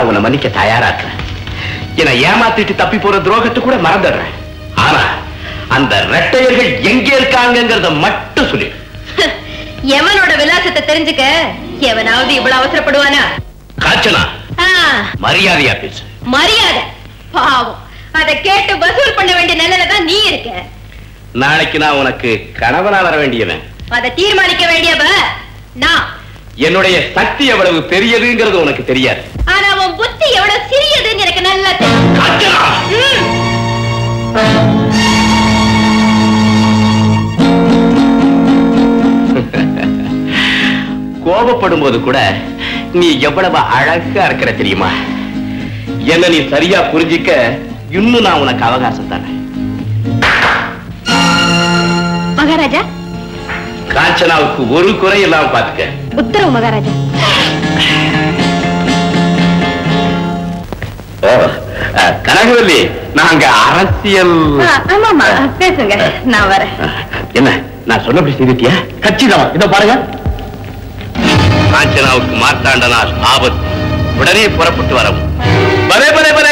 நான் உன்னை மன்னிக்க தயாரா இருக்கிறேன் என்னை ஏமாத்திட்டு தப்பி போற துரோகத்தை கூட மறந்துடுறேன். ஆனா அந்த ரெட்டையர்கள் எங்க இருக்காங்கங்கிறத மட்டும் சொல்லி. எவனோட விலாசத்தை தெரிஞ்சுக்க எவனாவது இவ்வளவு அவசரப்படுவானா? காஞ்சனா ஆ, மரியாதையா பேசு. மரியாதை? பாவம். அதை கேட்டு வசூல் பண்ண வேண்டிய நிலையில தான் நீ இருக்க. நாளைக்கு நான் உனக்கு கணவனா வர வேண்டியவன். அதை தீர்மானிக்க வேண்டியவ நான். என்னுடைய சக்தி எவ்வளவு பெரியதுங்கிறது உனக்கு தெரியாது. ஆனா உன் புத்தி எவ்வளவு சிறியதுன்னு எனக்கு நல்லா. கோபப்படும் போது கூட நீ எவ்வளவு அழகா இருக்கிற தெரியுமா? என்ன நீ சரியா புரிஞ்சிக்க இன்னும் நான் உனக்கு அவகாசம் தரேன். மகாராஜா. காஞ்சனாவுக்கு ஒரு குறை இல்லாம பாத்துக்க உத்தரவு மகாராஜா. கனகவல்லி நாங்க அரசியல் ஆமாமா பேசுங்க நான் வரேன். என்ன நான் சொன்னபடி செய்துட்டியா? கட்சிதான் இத பாருங்க. காஞ்சனாவுக்கு மார்த்தாண்டனால் ஆபத்து உடனே புறப்பட்டு வரவும். பலே பலே பலே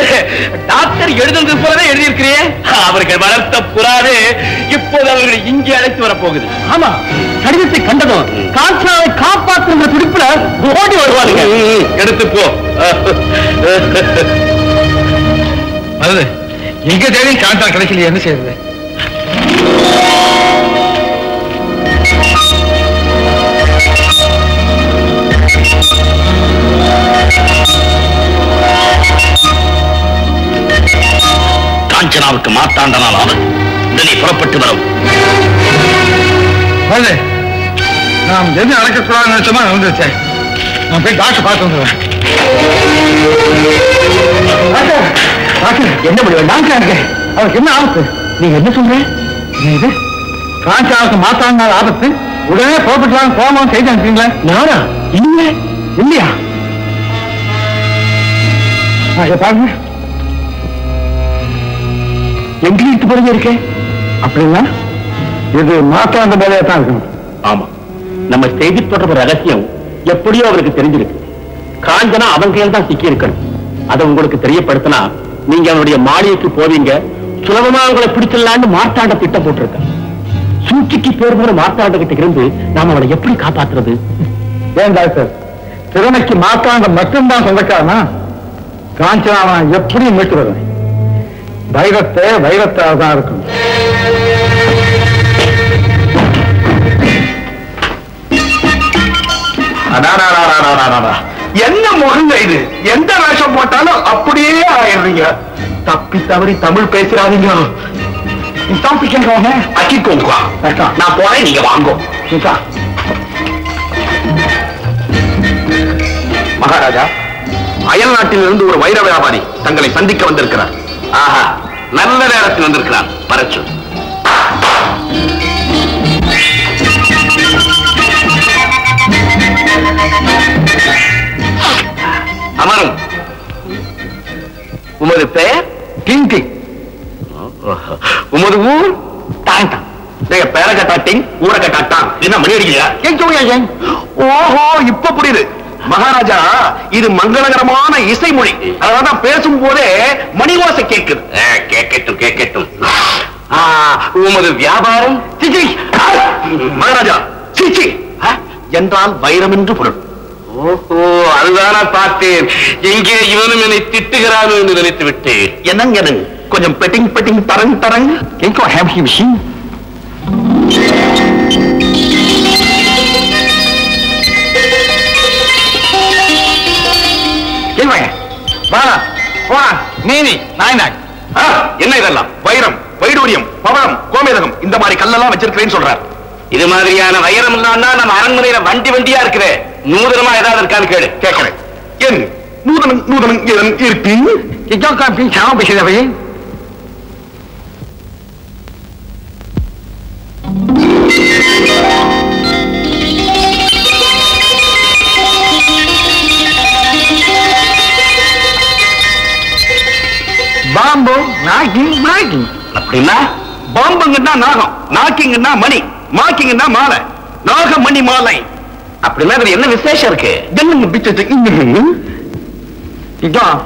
டாக்டர் எழுதுனது போலவே எழுதியிருக்கிறியே அவர்கள் வளர்த்த புறாவே இப்போது அவர்களை இங்கே அழைத்து வரப்போகுது. ஆமா கடிதத்தை கண்டதும் காப்பாற்றுங்கிற துடிப்புல ஓடி வருவாருங்க எடுத்து போ. அது எங்க தேடி காற்றா கிடைக்கல என்ன செய்யறது? காஞ்சனாவுக்கு மார்த்தாண்டனால் ஆபத்து உடனே புறப்பட்டு வரவும். அது நாம் எது நடக்கக்கூடாதுன்னு நினைச்சோமா வந்துருச்சேன் நான் போய் டாக்டர் பார்த்து வந்துடுவேன் டாக்டர், என்ன முடியும் டாக்டர் இருக்கேன் அவருக்கு என்ன ஆபத்து? நீங்க என்ன சொல்றேன் என்ன இது? காஞ்சாவுக்கு மாத்தாங்க ஆபத்து? உடனே புறப்பட்டுலாம் போகணும் செய்து அனுப்புறீங்களா? நானா? இல்ல இல்லையா? பாருங்க. எங்க இட்டு போறது இருக்கேன் அப்படின்னா இது மாத்தாந்த வேலையா தான் இருக்கணும். நம்ம செய்தி தொடர்பு ரகசியம் எப்படியோ அவருக்கு தெரிஞ்சிருக்கு. காஞ்சனா அவன் கையில் தான் சிக்கி இருக்கணும் அதை உங்களுக்கு தெரியப்படுத்தினா நீங்க அவனுடைய மாளிகைக்கு போவீங்க. சுலபமா அவங்களை பிடிச்சிடலான்னு மார்த்தாண்ட திட்டம் போட்டிருக்க சூழ்ச்சிக்கு பேர் போற மார்த்தாண்ட கிட்ட இருந்து நாம அவளை எப்படி காப்பாத்துறது? ஏன் டாக்டர்? திறமைக்கு மாத்தாண்ட மட்டும்தான் சொந்தக்காரனா? காஞ்சனாவன் எப்படி மீட்டு வருவேன் வைரத்தை வைரத்தாக தான் இருக்கும் என்ன முகங்க இது? எந்த வேஷம் போட்டாலும் அப்படியே ஆயிடுறீங்க. தப்பி தவறி தமிழ் பேசுறாதீங்க. அக்கிக்கோங்க. நான் போறேன் நீங்க வாங்கோ. மகாராஜா அயல் நாட்டிலிருந்து ஒரு வைர வியாபாரி தங்களை சந்திக்க வந்திருக்கிறார். ஆஹா நல்ல நேரத்தில் வந்திருக்கிறான் வரச்சு அமரும். உமது பெயர் கிங் கிங் உமது ஊர் டாங் நீங்க பேர கட்டாட்டிங் ஊர கட்டாட்டான் என்ன மணி அடிக்கலையா? ஓஹோ இப்ப புரியுது. மகாராஜா இது மங்களகரமான இசைமொழி. அதனாலதான் பேசும் போதே மணி ஓசை கேக்குது ஆ, கேட்கட்டும் கேட்கட்டும். ஆ, உமது வியாபாரம்? மகாராஜா சிச்சி. என்றால் வைரம் என்று பொருள். ஓஹோ அதுதானா பார்த்தேன் எங்கே இவனும் என்னை திட்டுகிறானோ என்று நினைத்து விட்டேன். என்னங்க? கொஞ்சம் பெட்டிங் பெட்டிங் தரங் தரங். எங்கோ ஹேம் ஹி மிஷின் வா வா நீதி நாய் நாய் ஆ, என்ன இதெல்லாம்? வைரம் வைடூரியம் பவளம் கோமேதகம் இந்த மாதிரி கல்லெல்லாம் வச்சிருக்கிறேன்னு சொல்றார். இது மாதிரியான வைரம் இல்லாம நம்ம அரண்மனையில வண்டி வண்டியா இருக்கிற நூதனமா ஏதாவது இருக்கான்னு கேளு கேட்கிறேன். என் நூதனம் நூதனம் எதன் இருக்கு இதான் காப்பி பாம்பு நாக்கி நாக்கி அப்படின்னா? பாம்புங்கன்னா நாகம் நாக்கிங்கன்னா மணி. மாக்கிங்கன்னா மாலை. நாக மணி மாலை. அப்படின்னா இதுல என்ன விசேஷம் இருக்கு? என்னங்க பிச்சை இதான்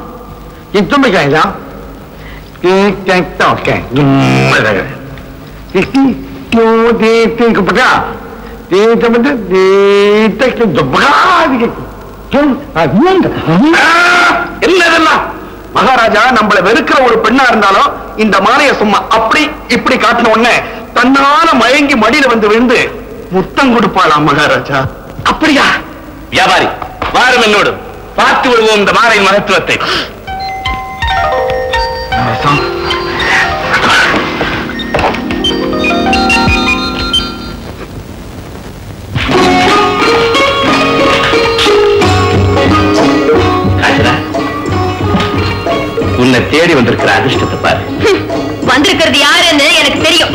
இதெல்லாம் மகாராஜா நம்மள வெறுக்கிற ஒரு பெண்ணா இருந்தாலும் இந்த மாலைய சும்மா அப்படி இப்படி காட்டின உடனே தன்னால மயங்கி மடியில வந்து விழுந்து முத்தம் கொடுப்பாளாம் மகாராஜா? அப்படியா? வியாபாரி வாரும் என்னோடு. பார்த்து விடுவோம் இந்த மாலையின் மகத்துவத்தை. உன்னை தேடி வந்திருக்கிற அதிர்ஷ்டத்தை பாரு. வந்திருக்கிறது யாருன்னு எனக்கு தெரியும்.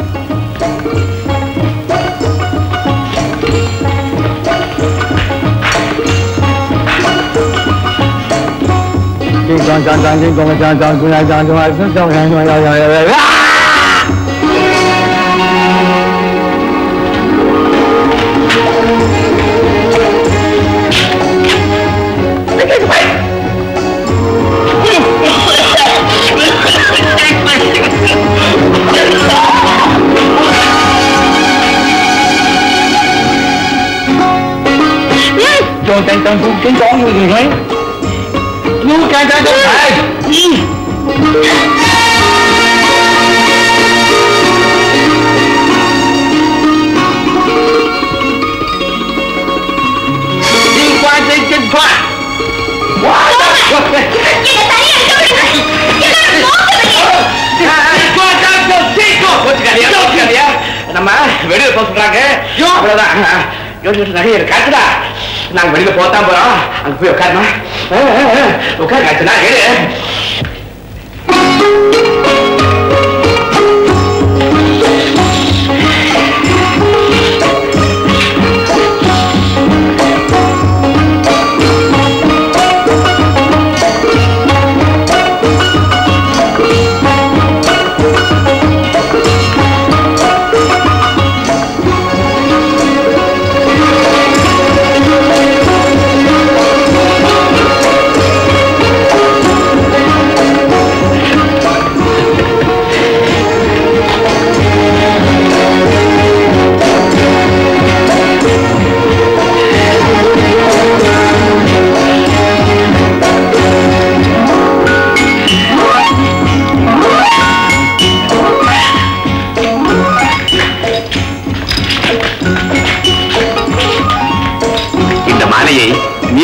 ching chong chong chong ching chong chong chong chong chong chong chong chong chong chong chong Hãy subscribe cho kênh Ghiền Mì Gõ Để không bỏ lỡ những video hấp dẫn நம்ம வெளியில போக சொல்றாங்க. அவ்வளவுதான். நிறைய காட்டுடா நாங்க வெளியில போத்தான் போறோம். அங்க போய் உட்காருமா. உட்காரு காட்டுனா ஏழு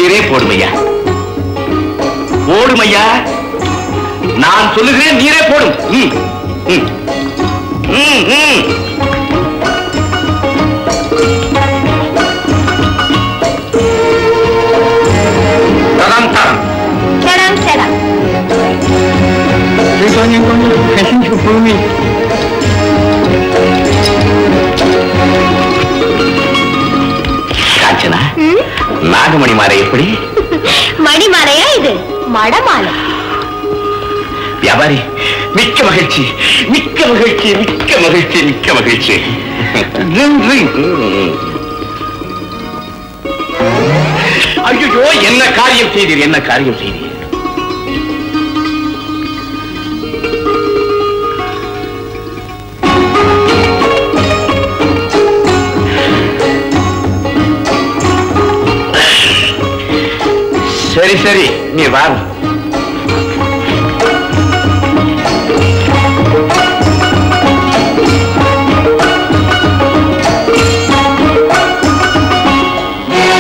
நீரே போடுமையா? போடுமையா? நான் சொல்லுகிறேன் நீரே போடும். ம், ம். நாகமணி மாலை எப்படி? மணிமாலையா இது? மடமாலை. வியாபாரி மிக்க மகிழ்ச்சி மிக்க மகிழ்ச்சி மிக்க மகிழ்ச்சி மிக்க மகிழ்ச்சி. ஐயோ என்ன காரியம் செய்தீர் என்ன காரியம் செய்தீர்? சரி சரி. நீ வா